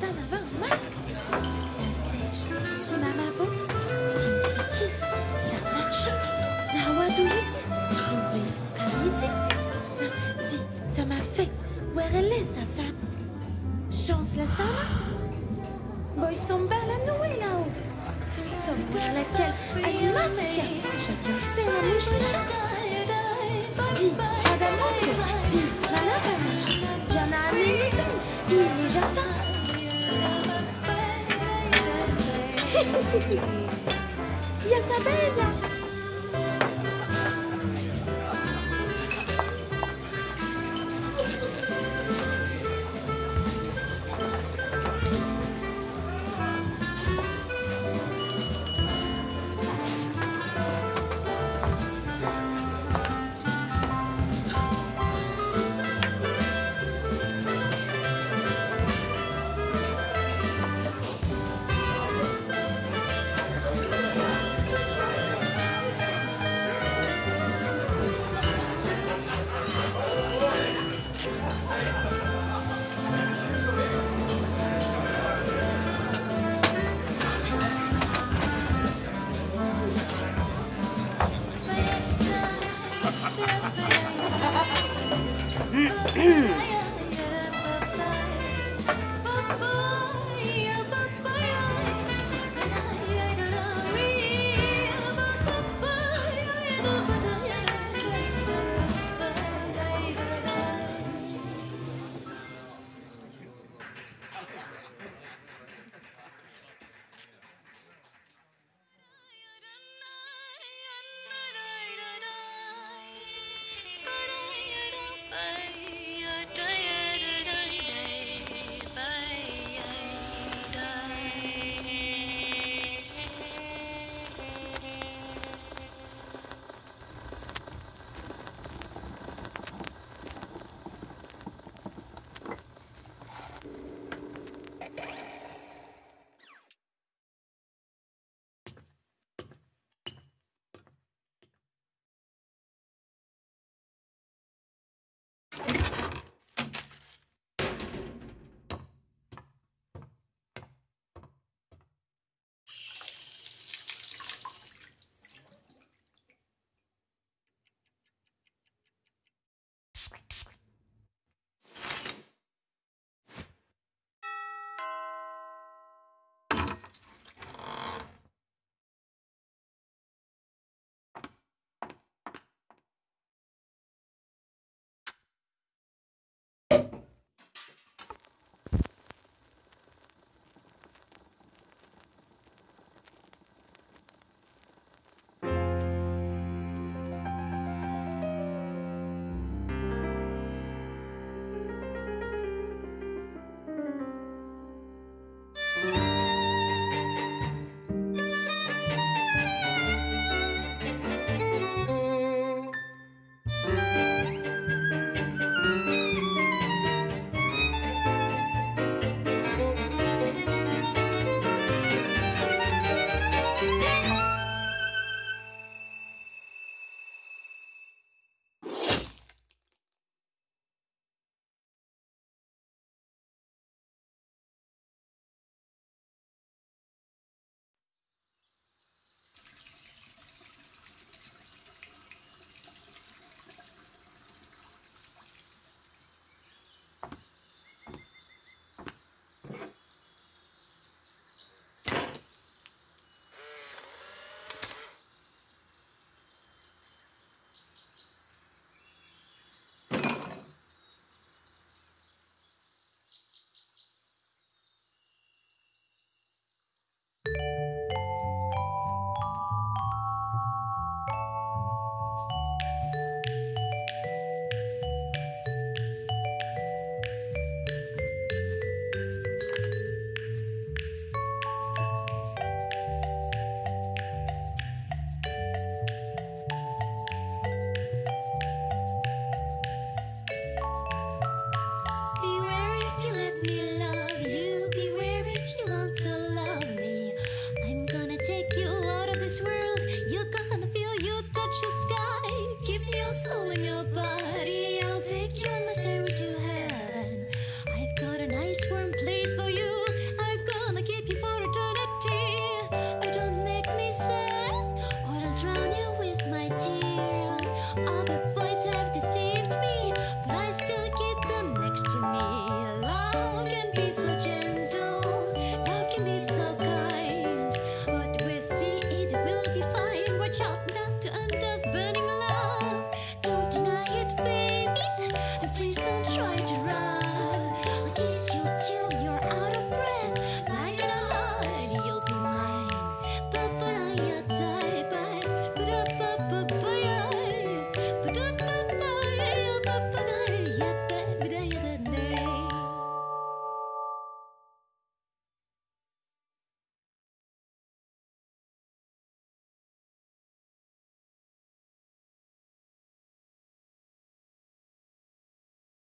ça va en mars si Mamabo, Timbiki, ça marche. Nawadu aussi, trouvé à midi. Di, ça m'affecte. Où elle est sa femme? Chance la Sarah? Boy Samba la nouée là-haut. Son père laquelle avec Animafrica, chacun sait la mouchicha. Di, Sadamoto, Di, Malapanache, Yana Anilipin, il est Jasa ça. Ya sa bella.